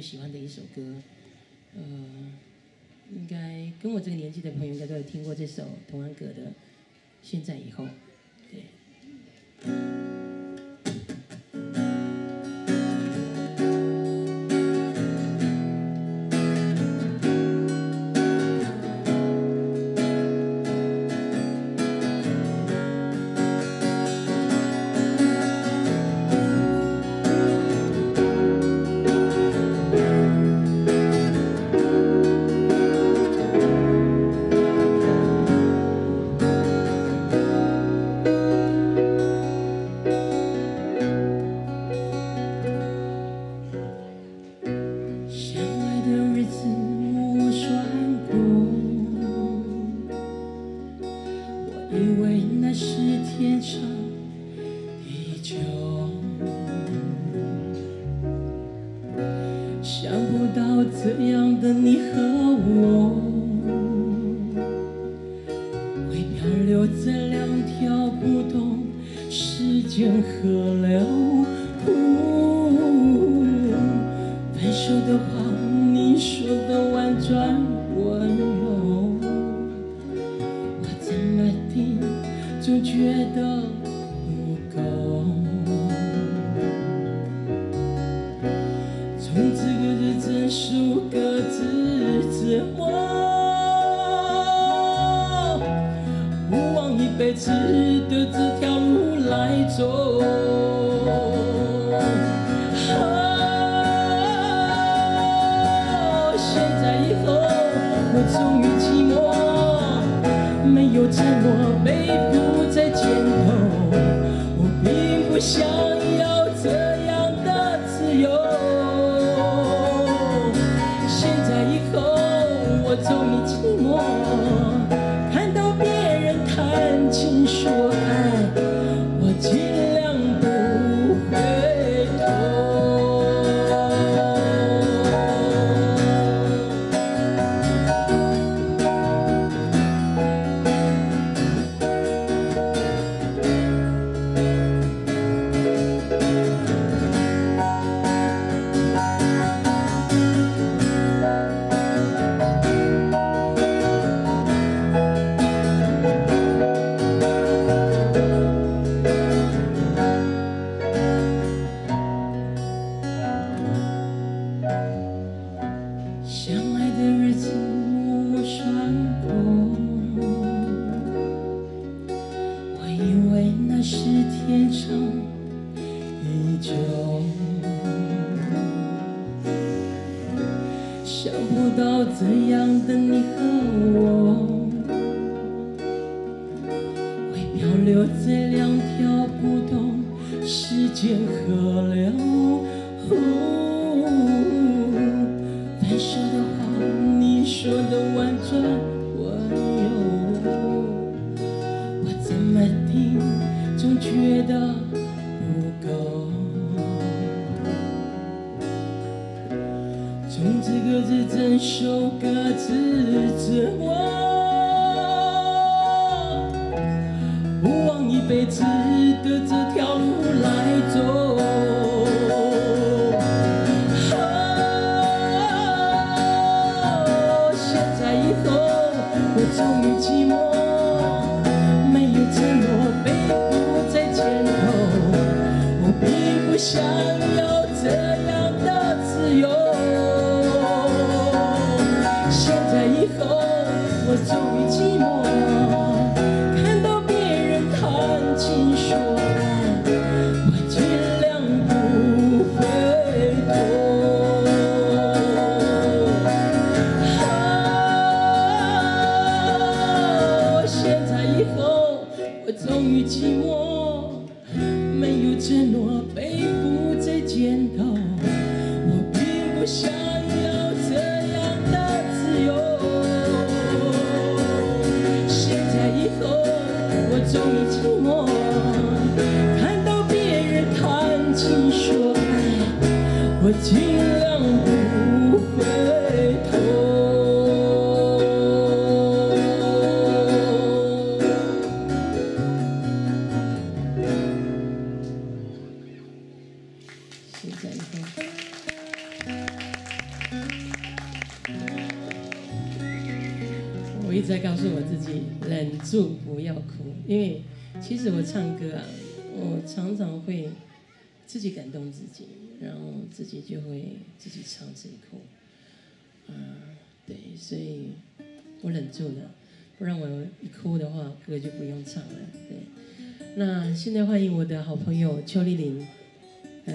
喜欢的一首歌，呃，应该跟我这个年纪的朋友应该都有听过这首童安格的《现在以后》，对。以为那是天长总觉得不够，从此各自结受，各自折磨，不枉一辈子的这条路来走。哦，现在以后，我终于寂寞，没有寂寞，被。我终于寂寞。是天长地久，想不到怎样的你和我。会漂流在两条不同时间河流。的不够。从此各自承受各自折磨，不枉一辈子的这条路。想要这样的自由现在以后我终于寂寞看到别人谈情说爱我尽量不回头现在以后我终于寂寞没有承诺陪肩头，我并不想要这样的自由。现在以后，我终于沉默，看到别人谈情说爱，我竟然。我一直在告诉我自己忍住不要哭因为其实我唱歌啊我常常会自己感动自己然后自己就会自己唱自己哭对所以我忍住了不然我一哭的话歌就不用唱了对。那现在欢迎我的好朋友邱丽玲呃